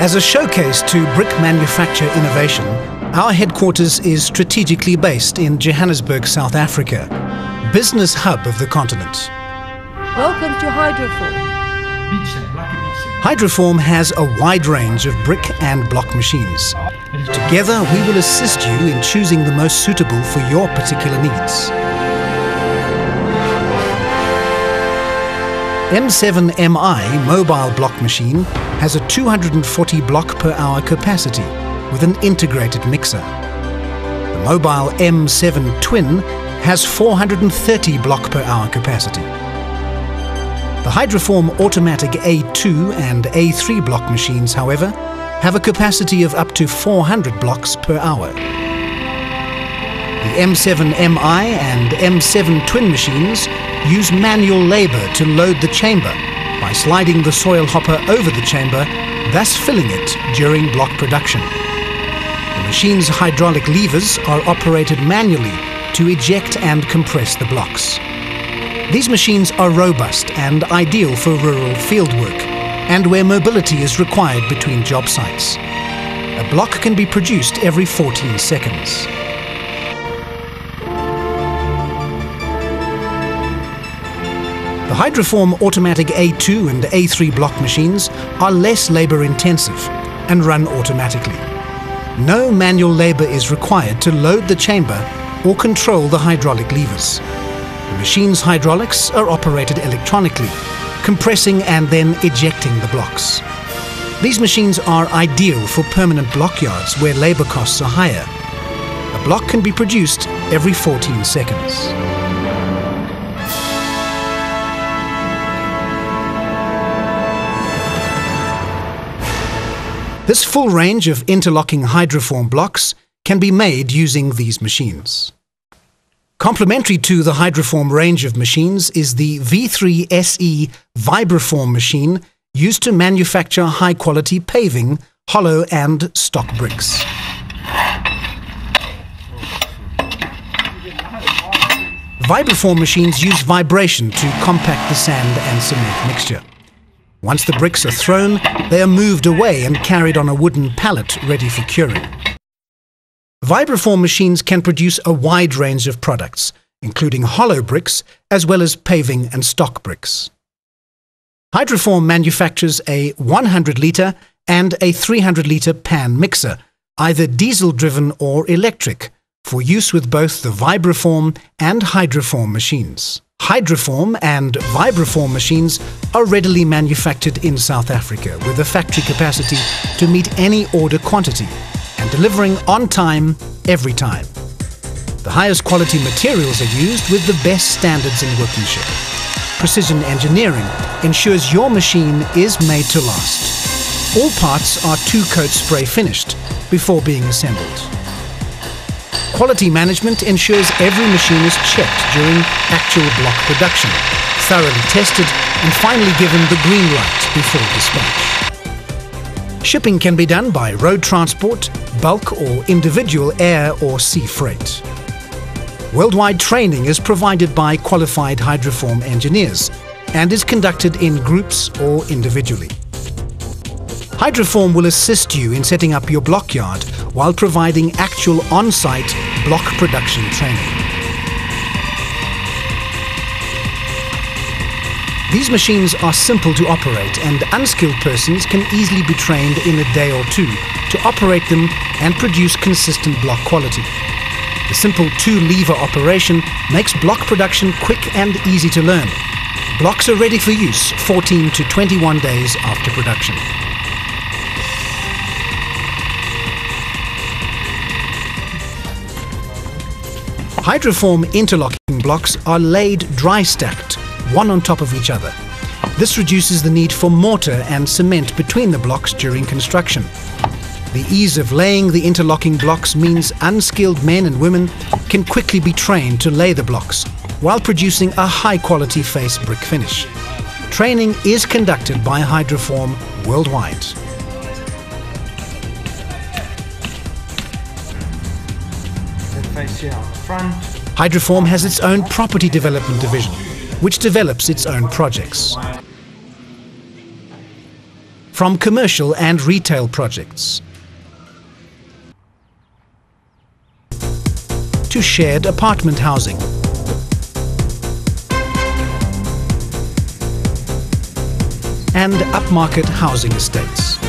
As a showcase to brick manufacture innovation, our headquarters is strategically based in Johannesburg, South Africa, business hub of the continent. Welcome to Hydroform. Hydroform has a wide range of brick and block machines. Together, we will assist you in choosing the most suitable for your particular needs. M7MI mobile block machine has a 240 block per hour capacity with an integrated mixer. The mobile M7 Twin has 430 block per hour capacity. The Hydroform automatic A2 and A3 block machines, however, have a capacity of up to 400 blocks per hour. The M7MI and M7 twin machines use manual labor to load the chamber by sliding the soil hopper over the chamber, thus filling it during block production. The machine's hydraulic levers are operated manually to eject and compress the blocks. These machines are robust and ideal for rural fieldwork and where mobility is required between job sites. A block can be produced every 14 seconds. Hydroform automatic A2 and A3 block machines are less labour intensive and run automatically. No manual labour is required to load the chamber or control the hydraulic levers. The machine's hydraulics are operated electronically, compressing and then ejecting the blocks. These machines are ideal for permanent block yards where labour costs are higher. A block can be produced every 14 seconds. This full range of interlocking hydroform blocks can be made using these machines. Complementary to the hydroform range of machines is the V3 SE Vibraform machine used to manufacture high quality paving, hollow and stock bricks. Vibraform machines use vibration to compact the sand and cement mixture. Once the bricks are thrown, they are moved away and carried on a wooden pallet ready for curing. Vibraform machines can produce a wide range of products, including hollow bricks as well as paving and stock bricks. Hydroform manufactures a 100 litre and a 300 litre pan mixer, either diesel driven or electric, for use with both the Vibraform and Hydroform machines. Hydroform and Vibraform machines are readily manufactured in South Africa with a factory capacity to meet any order quantity and delivering on time every time. The highest quality materials are used with the best standards in workmanship. Precision engineering ensures your machine is made to last. All parts are two-coat spray finished before being assembled. Quality management ensures every machine is checked during actual block production, thoroughly tested and finally given the green light before dispatch. Shipping can be done by road transport, bulk or individual air or sea freight. Worldwide training is provided by qualified hydroform engineers and is conducted in groups or individually. Hydroform will assist you in setting up your block yard while providing actual on-site block production training. These machines are simple to operate and unskilled persons can easily be trained in a day or two to operate them and produce consistent block quality. The simple two-lever operation makes block production quick and easy to learn. Blocks are ready for use 14 to 21 days after production. Hydroform interlocking blocks are laid dry stacked, one on top of each other. This reduces the need for mortar and cement between the blocks during construction. The ease of laying the interlocking blocks means unskilled men and women can quickly be trained to lay the blocks while producing a high quality face brick finish. Training is conducted by Hydroform worldwide. Hydroform has its own property development division, which develops its own projects. from commercial and retail projects to shared apartment housing. and upmarket housing estates.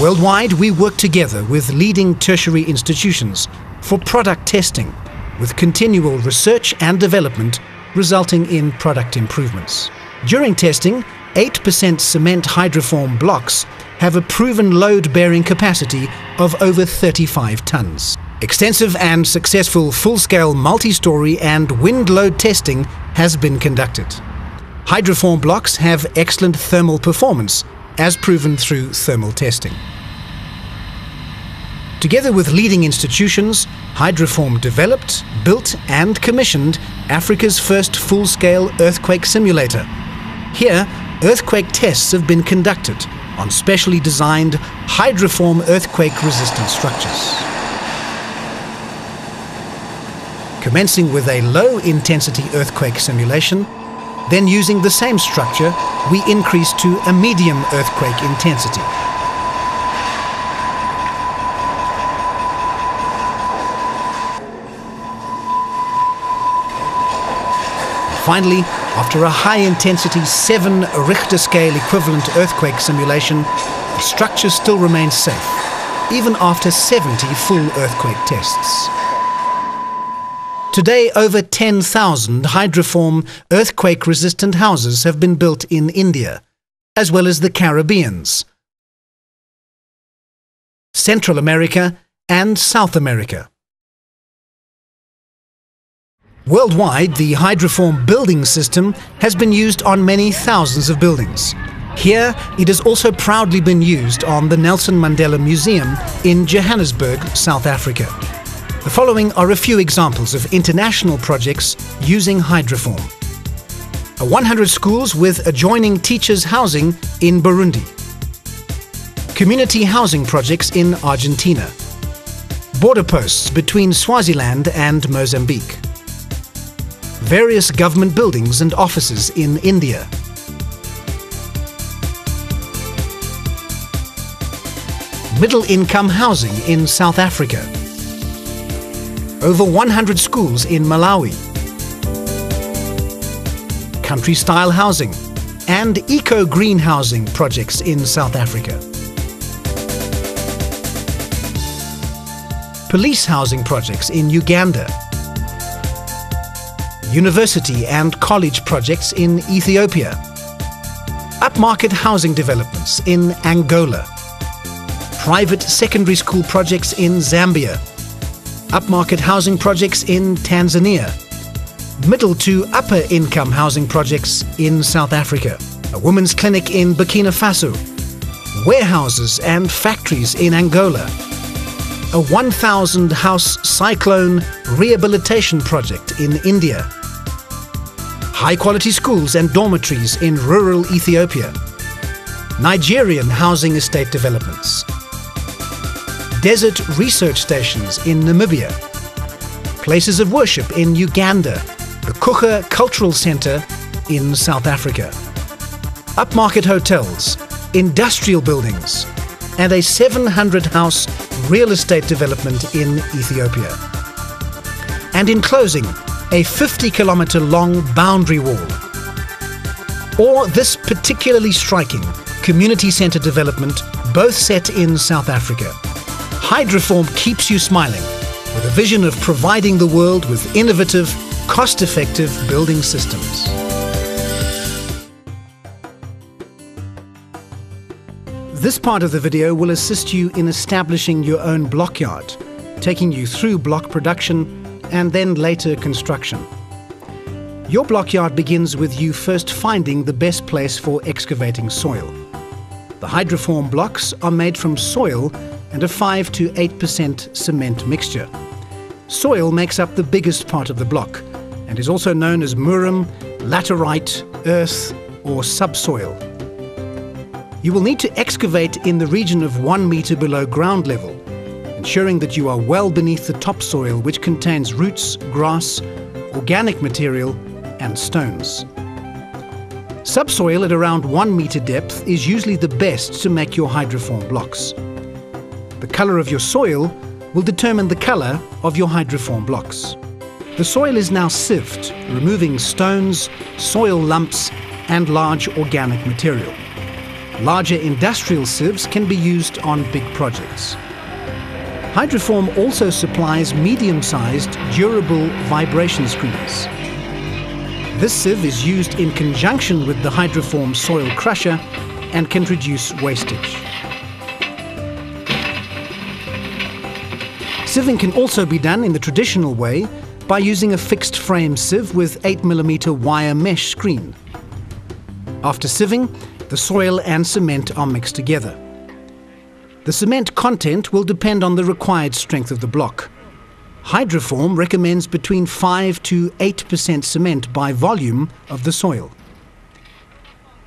Worldwide, we work together with leading tertiary institutions for product testing, with continual research and development resulting in product improvements. During testing, 8% cement hydroform blocks have a proven load-bearing capacity of over 35 tons. Extensive and successful full-scale multi-story and wind load testing has been conducted. Hydroform blocks have excellent thermal performance, as proven through thermal testing. Together with leading institutions, Hydroform developed, built and commissioned Africa's first full-scale earthquake simulator. Here, earthquake tests have been conducted on specially designed hydroform earthquake-resistant structures. Commencing with a low-intensity earthquake simulation, then using the same structure, we increase to a medium earthquake intensity. Finally, after a high-intensity 7 Richter scale equivalent earthquake simulation, the structure still remains safe, even after 70 full earthquake tests. Today, over 10,000 hydroform earthquake-resistant houses have been built in India, as well as the Caribbeans, Central America and South America. Worldwide, the hydroform building system has been used on many thousands of buildings. Here, it has also proudly been used on the Nelson Mandela Museum in Johannesburg, South Africa. The following are a few examples of international projects using hydroform. A 100 schools with adjoining teachers' housing in Burundi. Community housing projects in Argentina. Border posts between Swaziland and Mozambique. Various government buildings and offices in India. Middle income housing in South Africa over 100 schools in Malawi, country-style housing and eco-green housing projects in South Africa. Police housing projects in Uganda. University and college projects in Ethiopia. Upmarket housing developments in Angola. Private secondary school projects in Zambia upmarket housing projects in Tanzania, middle to upper income housing projects in South Africa, a women's clinic in Burkina Faso, warehouses and factories in Angola, a 1,000 house cyclone rehabilitation project in India, high quality schools and dormitories in rural Ethiopia, Nigerian housing estate developments, desert research stations in Namibia, places of worship in Uganda, the Coega Cultural Centre in South Africa, upmarket hotels, industrial buildings, and a 700 house real estate development in Ethiopia. And in closing, a 50 kilometre long boundary wall. Or this particularly striking community centre development, both set in South Africa. Hydroform keeps you smiling with a vision of providing the world with innovative, cost-effective building systems. This part of the video will assist you in establishing your own blockyard, taking you through block production and then later construction. Your blockyard begins with you first finding the best place for excavating soil. The hydroform blocks are made from soil and a 5 to 8% cement mixture. Soil makes up the biggest part of the block and is also known as murram, laterite, earth or subsoil. You will need to excavate in the region of one metre below ground level, ensuring that you are well beneath the topsoil which contains roots, grass, organic material and stones. Subsoil at around 1 metre depth is usually the best to make your hydroform blocks. The colour of your soil will determine the colour of your hydroform blocks. The soil is now sieved, removing stones, soil lumps and large organic material. Larger industrial sieves can be used on big projects. Hydroform also supplies medium-sized, durable vibration screens. This sieve is used in conjunction with the Hydroform soil crusher and can reduce wastage. Sieving can also be done in the traditional way by using a fixed frame sieve with 8mm wire mesh screen. After sieving, the soil and cement are mixed together. The cement content will depend on the required strength of the block. Hydroform recommends between 5 to 8% cement by volume of the soil.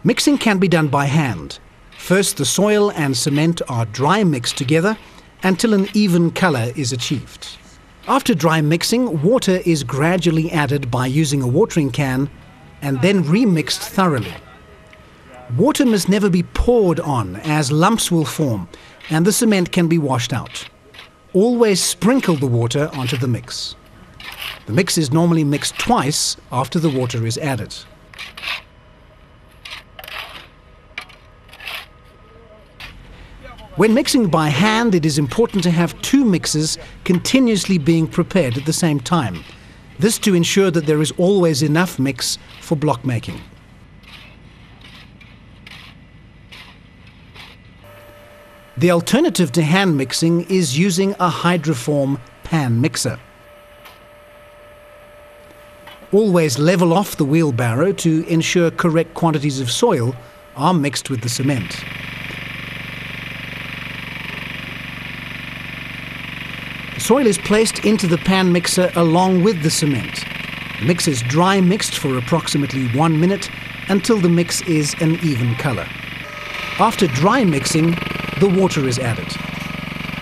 Mixing can be done by hand. First, the soil and cement are dry mixed together until an even colour is achieved. After dry mixing, water is gradually added by using a watering can and then remixed thoroughly. Water must never be poured on as lumps will form and the cement can be washed out. Always sprinkle the water onto the mix. The mix is normally mixed twice after the water is added. When mixing by hand, it is important to have two mixes continuously being prepared at the same time. This to ensure that there is always enough mix for block making. The alternative to hand mixing is using a hydroform pan mixer. Always level off the wheelbarrow to ensure correct quantities of soil are mixed with the cement. Soil is placed into the pan mixer along with the cement. The mix is dry mixed for approximately one minute until the mix is an even colour. After dry mixing, the water is added.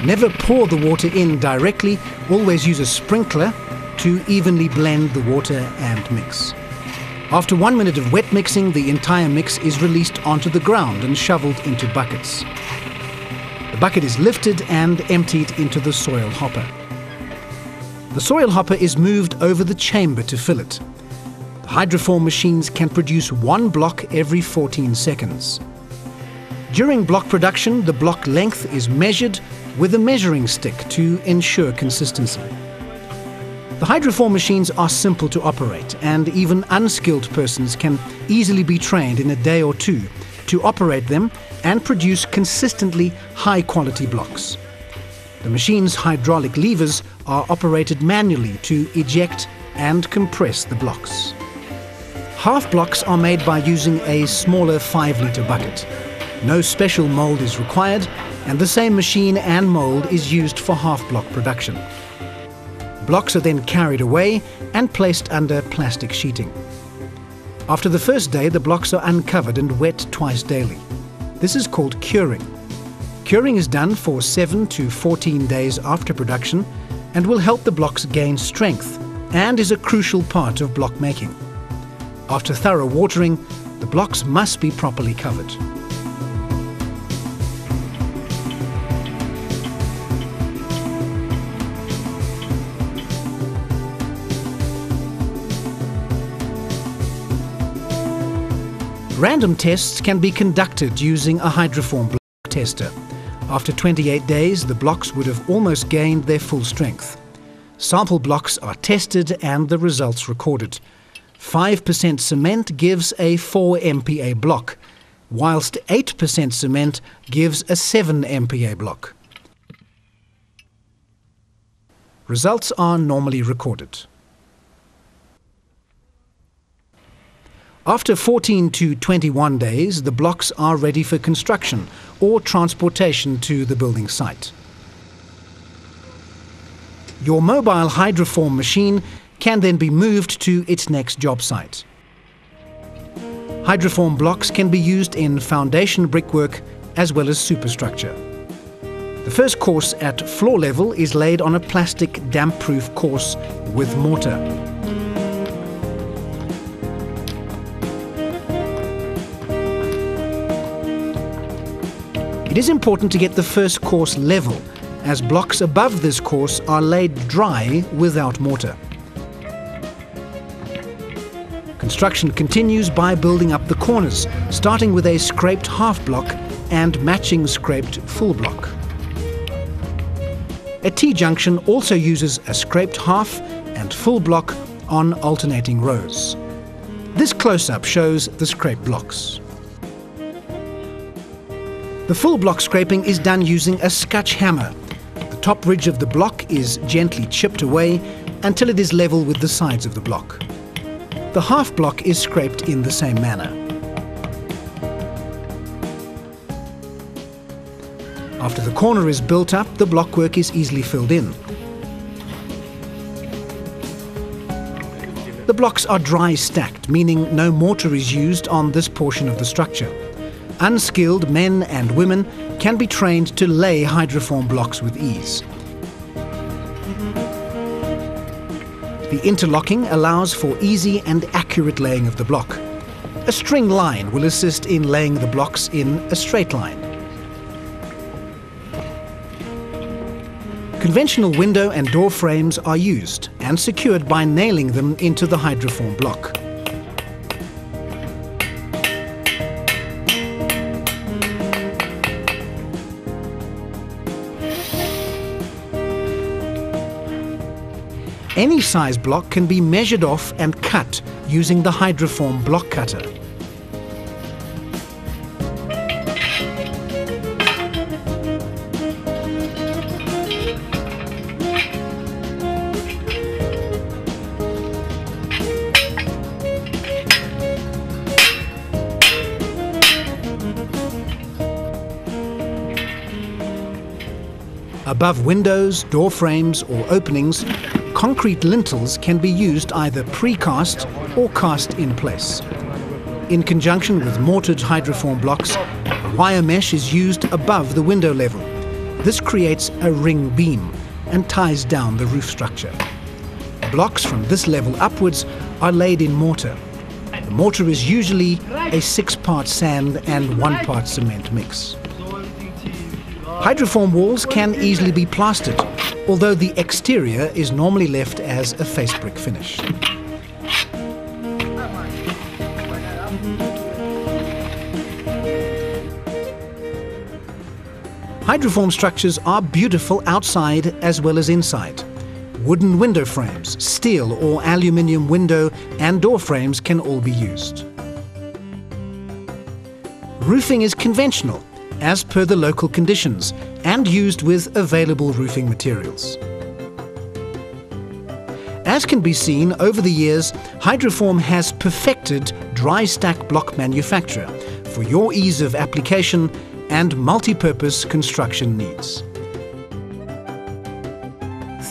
Never pour the water in directly, always use a sprinkler to evenly blend the water and mix. After one minute of wet mixing, the entire mix is released onto the ground and shoveled into buckets. The bucket is lifted and emptied into the soil hopper. The soil hopper is moved over the chamber to fill it. The hydroform machines can produce one block every 14 seconds. During block production, the block length is measured with a measuring stick to ensure consistency. The hydroform machines are simple to operate and even unskilled persons can easily be trained in a day or two to operate them and produce consistently high quality blocks. The machine's hydraulic levers are operated manually to eject and compress the blocks. Half blocks are made by using a smaller 5 litre bucket. No special mould is required, and the same machine and mould is used for half-block production. Blocks are then carried away and placed under plastic sheeting. After the first day, the blocks are uncovered and wet twice daily. This is called curing. Curing is done for 7 to 14 days after production and will help the blocks gain strength and is a crucial part of block making. After thorough watering, the blocks must be properly covered. Random tests can be conducted using a hydroform block tester. After 28 days, the blocks would have almost gained their full strength. Sample blocks are tested and the results recorded. 5% cement gives a 4 MPa block, whilst 8% cement gives a 7 MPa block. Results are normally recorded. After 14 to 21 days, the blocks are ready for construction or transportation to the building site. Your mobile hydroform machine can then be moved to its next job site. Hydroform blocks can be used in foundation brickwork as well as superstructure. The first course at floor level is laid on a plastic damp-proof course with mortar. It is important to get the first course level, as blocks above this course are laid dry without mortar. Construction continues by building up the corners, starting with a scraped half block and matching scraped full block. A T-junction also uses a scraped half and full block on alternating rows. This close-up shows the scraped blocks. The full block scraping is done using a scutch hammer. The top ridge of the block is gently chipped away until it is level with the sides of the block. The half block is scraped in the same manner. After the corner is built up, the blockwork is easily filled in. The blocks are dry stacked, meaning no mortar is used on this portion of the structure. Unskilled men and women can be trained to lay hydroform blocks with ease. The interlocking allows for easy and accurate laying of the block. A string line will assist in laying the blocks in a straight line. Conventional window and door frames are used and secured by nailing them into the hydroform block. Any size block can be measured off and cut using the hydroform block cutter. Above windows, door frames or openings, concrete lintels can be used either precast or cast in place. In conjunction with mortared hydroform blocks, wire mesh is used above the window level. This creates a ring beam and ties down the roof structure. Blocks from this level upwards are laid in mortar. The mortar is usually a six-part sand and one-part cement mix. Hydroform walls can easily be plastered, although the exterior is normally left as a face brick finish. Hydroform structures are beautiful outside as well as inside. Wooden window frames, steel or aluminium window and door frames can all be used. Roofing is conventional as per the local conditions and used with available roofing materials. As can be seen over the years, Hydroform has perfected dry stack block manufacture for your ease of application and multi-purpose construction needs.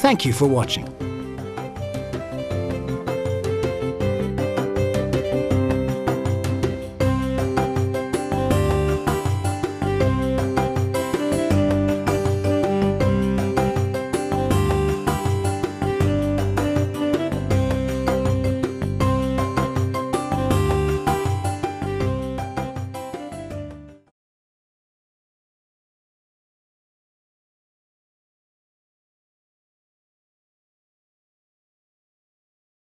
Thank you for watching.